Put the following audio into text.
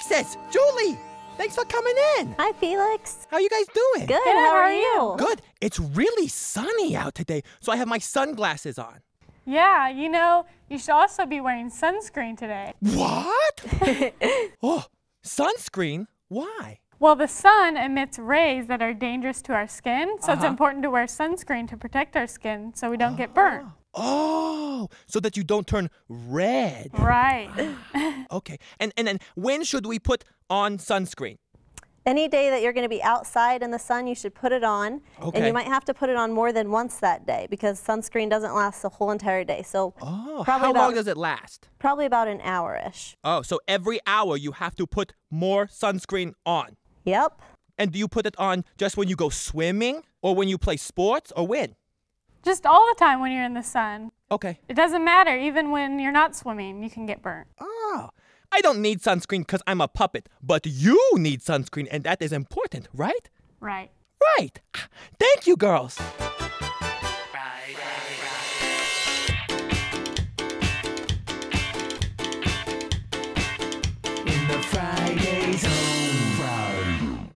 Alexis, Julie, thanks for coming in. Hi, Felix. How you guys doing? Good. how are you? Good. It's really sunny out today, so I have my sunglasses on. Yeah, you know, you should also be wearing sunscreen today. What? oh, sunscreen? Why? Well, the sun emits rays that are dangerous to our skin, so it's Uh-huh. important to wear sunscreen to protect our skin so we don't get burnt. Oh, so that you don't turn red. Right. Okay. And and then when should we put on sunscreen? Any day that you're going to be outside in the sun, you should put it on. And you might have to put it on more than once that day because sunscreen doesn't last the whole entire day. So Oh, Probably how about- long does it last? probably about an hour-ish. Oh, so every hour you have to put more sunscreen on. Yep. And do you put it on just when you go swimming or when you play sports or when? Just all the time when you're in the sun. Okay. It doesn't matter, even when you're not swimming, you can get burnt. Oh, I don't need sunscreen because I'm a puppet, but you need sunscreen, and that is important, right? Right. Right. Ah, thank you, girls.